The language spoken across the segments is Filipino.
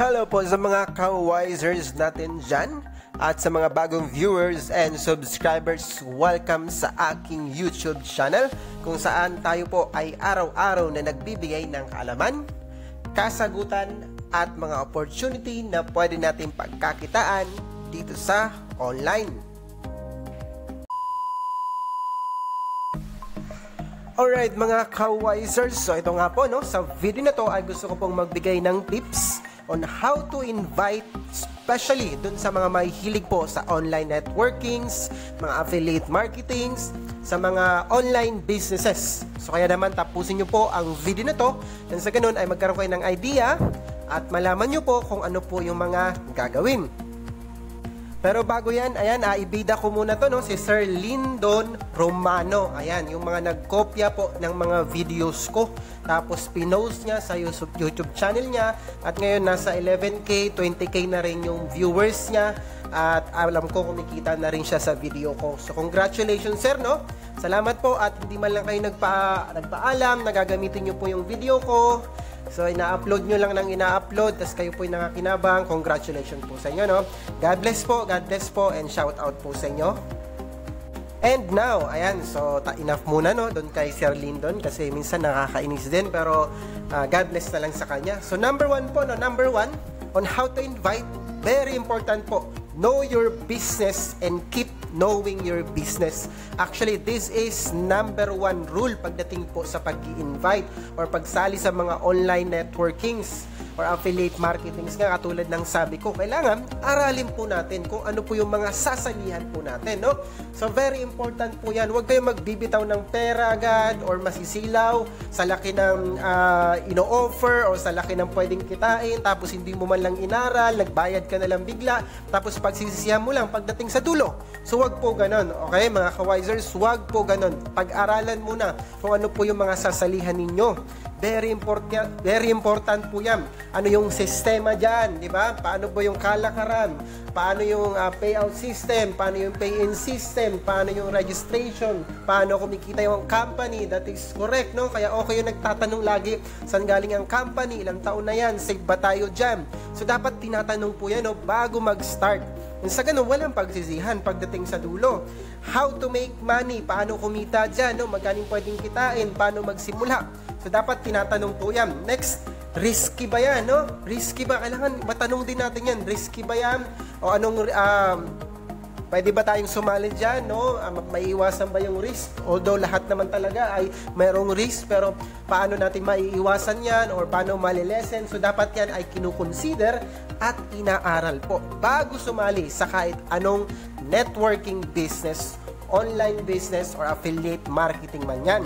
Hello po sa mga ka-wisers natin dyan at sa mga bagong viewers and subscribers, welcome sa aking YouTube channel kung saan tayo po ay araw-araw na nagbibigay ng kaalaman, kasagutan at mga opportunity na pwede natin pagkakitaan dito sa online. Alright mga ka-wisers, so ito nga po no, sa video na to ay gusto ko pong magbigay ng tips on how to invite especially dun sa mga may hilig po sa online networkings, mga affiliate marketings, sa mga online businesses. So kaya naman tapusin nyo po ang video na to and sa ganun ay magkaroon kayo ng idea at malaman nyo po kung ano po yung mga gagawin. Pero bago yan, ayan, aibida ko muna to, no, si Sir Lindon Romano. Ayan, yung mga nagkopya po ng mga videos ko. Tapos pinost niya sa YouTube channel niya. At ngayon, nasa 11K, 20K na rin yung viewers niya. At alam ko, kumikita na rin siya sa video ko. So, congratulations, sir, no? Salamat po at hindi man lang kayo nagpa, nagpaalam, nagagamitin niyo po yung video ko. So, ina-upload nyo lang ng ina-upload, tapos kayo po yung nakakinabang. Congratulations po sa inyo, no? God bless po, God bless po, and shout out po sa inyo. And now, ayan, so ta enough muna, no? Doon kay Sir Lindon, kasi minsan nakakainis din, pero uh, God bless na lang sa kanya. So, number one po, no? Number one, on how to invite, very important po, know your business and keep knowing your business. Actually, this is number one rule pagdating po sa pag invite or pagsali sa mga online networkings or affiliate marketings nga katulad ng sabi ko, kailangan aralin po natin kung ano po yung mga sasalihan po natin, no? So very important po 'yan. Huwag kayong magbibitaw ng pera agad or masisilaw sa laki ng uh, ino-offer or sa laki ng pwedeng kitain tapos hindi mo man lang inaral, nagbayad ka na lang bigla, tapos pagsisisihan mo lang pagdating sa dulo. So wag po ganon, okay? Mga kawisers, wag po ganon. Pag-aralan muna kung ano po yung mga sasalihan ninyo. Very important, very important po yan. Ano yung sistema dyan, di ba? Paano ba yung kalakaran? Paano yung uh, payout system? Paano yung pay-in system? Paano yung registration? Paano kumikita yung company? That is correct, no? Kaya okay yung nagtatanong lagi, saan galing ang company? Ilang taon na yan? Save ba tayo dyan? So, dapat tinatanong po yan, no? Bago mag-start. And sa ganun, walang pagsisihan pagdating sa dulo. How to make money? Paano kumita dyan? No? Magkano pwedeng kitain? Paano magsimula? So, dapat tinatanong po yan. Next, risky ba yan, no? Risky ba? Kailangan matanong din natin yan. Risky ba yan? O anong, um, pwede ba tayong sumali dyan, no? Um, maiiwasan ba yung risk? Although lahat naman talaga ay mayroong risk, pero paano natin maiiwasan yan or paano malilesen? So, dapat yan ay kinukonsider at inaaral po bago sumali sa kahit anong networking business, online business, or affiliate marketing man yan.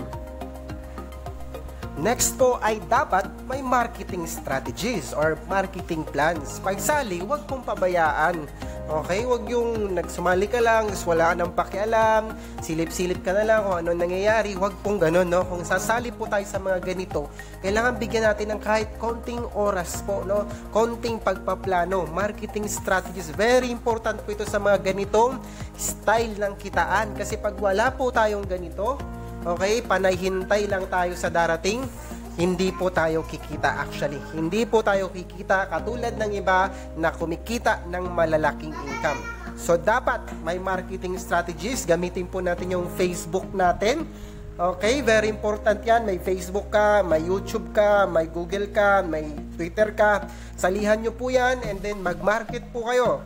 Next po ay dapat may marketing strategies or marketing plans. Pagsali, huwag pong pabayaan. Okay? Huwag yung nagsumali ka lang, wala ka ng pakialam, silip-silip ka na lang kung ano nangyayari. Huwag pong ganun, no? Kung sasali po tayo sa mga ganito, kailangan bigyan natin ng kahit konting oras po, no? Konting pagpaplano. Marketing strategies, very important po ito sa mga ganitong style ng kitaan. Kasi pag wala po tayong ganito, Okay? Panahintay lang tayo sa darating. Hindi po tayo kikita actually. Hindi po tayo kikita katulad ng iba na kumikita ng malalaking income. So dapat may marketing strategies. Gamitin po natin yung Facebook natin. Okay, very important yan. May Facebook ka, may YouTube ka, may Google ka, may Twitter ka. Salihan nyo po yan and then mag-market po kayo.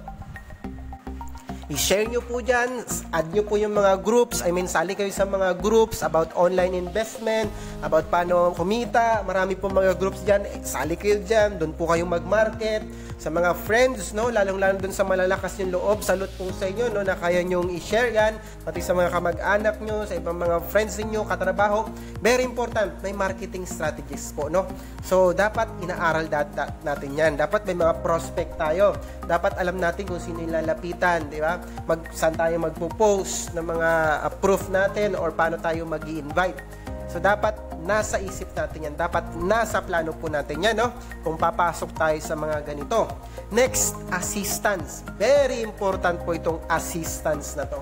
I-share nyo po dyan, add nyo po yung mga groups, I mean, sali kayo sa mga groups about online investment, about paano kumita, marami po mga groups dyan, eh, sali kayo dyan, doon po kayo mag-market, sa mga friends, no, lalong-lalo doon sa malalakas yung loob, salute po sa inyo, no, na kaya nyong i-share yan, pati sa mga kamag-anak nyo, sa ibang mga friends niyo katrabaho, very important, may marketing strategies po, no. So, dapat inaaral dat- dat- natin yan. Dapat may mga prospect tayo. Dapat alam natin kung sino yung lalapitan, di ba? Mag, saan tayo magpo-post ng mga uh, proof natin or paano tayo mag invite So, dapat nasa isip natin yan. Dapat nasa plano po natin yan, no? Kung papasok tayo sa mga ganito. Next, assistance. Very important po itong assistance na to.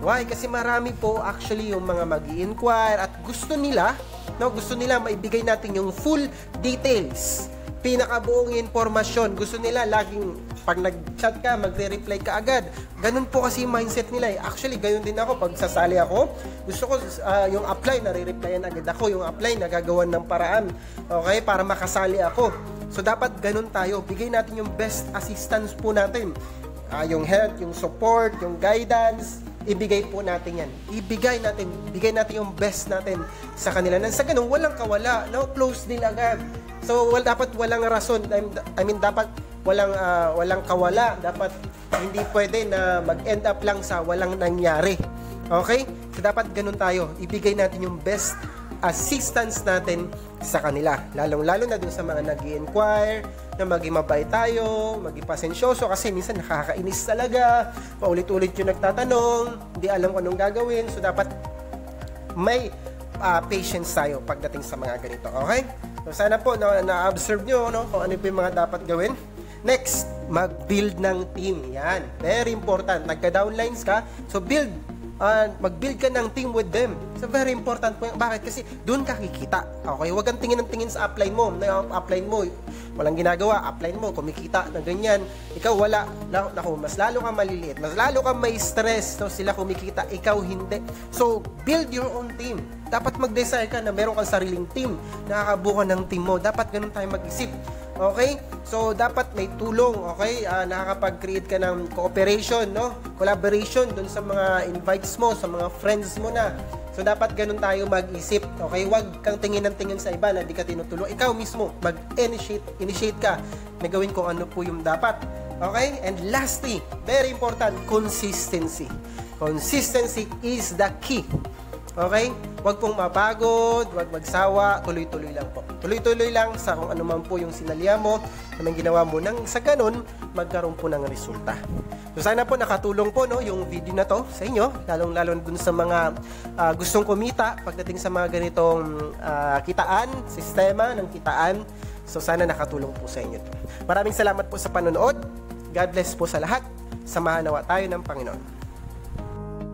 Why? Kasi marami po actually yung mga mag inquire at gusto nila, no? Gusto nila maibigay natin yung full details pinakabuong informasyon. Gusto nila laging pag nag-chat ka, magre-reply ka agad. Ganun po kasi mindset nila eh. Actually, ganun din ako. Pag sasali ako, gusto ko uh, yung apply, nare-replyan agad ako. Yung apply, nagagawan ng paraan. Okay? Para makasali ako. So, dapat ganun tayo. Bigay natin yung best assistance po natin. Uh, yung help, yung support, yung guidance, ibigay po natin yan. Ibigay natin, bigay natin yung best natin sa kanila. Nang sa ganun, walang kawala. No, close deal agad. So, well, dapat walang rason. I mean, dapat walang uh, walang kawala. Dapat hindi pwede na mag-end up lang sa walang nangyari. Okay? So, dapat ganun tayo. Ibigay natin yung best assistance natin sa kanila. Lalong-lalo na dun sa mga nag inquire na maging mabait tayo, maging pasensyoso kasi minsan nakakainis talaga, paulit-ulit yung nagtatanong, hindi alam kung anong gagawin, so dapat may uh, patience tayo pagdating sa mga ganito, okay? So sana po na, na-observe nyo no, kung ano yung mga dapat gawin. Next, mag-build ng team. Yan, very important. Nagka-downlines ka, so build uh, mag-build ka ng team with them. So very important po. Bakit? Kasi doon ka kikita. Okay? Huwag kang tingin ng tingin sa upline mo. Na upline mo, walang ginagawa. Upline mo, kumikita na ganyan. Ikaw wala. Naku, mas lalo kang maliliit. Mas lalo kang may stress. No? Sila kumikita, ikaw hindi. So, build your own team. Dapat mag-desire ka na meron kang sariling team. Nakakabuo ng team mo. Dapat ganun tayo mag-isip. Okay? So, dapat may tulong, okay? Uh, nakakapag-create ka ng cooperation, no? Collaboration dun sa mga invites mo, sa mga friends mo na. So, dapat ganun tayo mag-isip, okay? Huwag kang tingin ng tingin sa iba na di ka tinutulong. Ikaw mismo, mag-initiate initiate ka na gawin kung ano po yung dapat. Okay? And lastly, very important, consistency. Consistency is the key. Okay? Huwag pong mapagod, huwag magsawa, tuloy-tuloy lang po. Tuloy-tuloy lang sa kung ano man po yung sinalya mo, na ginawa mo nang sa ganun, magkaroon po ng resulta. So sana po nakatulong po no, yung video na to sa inyo, lalong-lalo dun sa mga uh, gustong kumita pagdating sa mga ganitong uh, kitaan, sistema ng kitaan. So sana nakatulong po sa inyo to. Maraming salamat po sa panonood. God bless po sa lahat. Samahan nawa tayo ng Panginoon.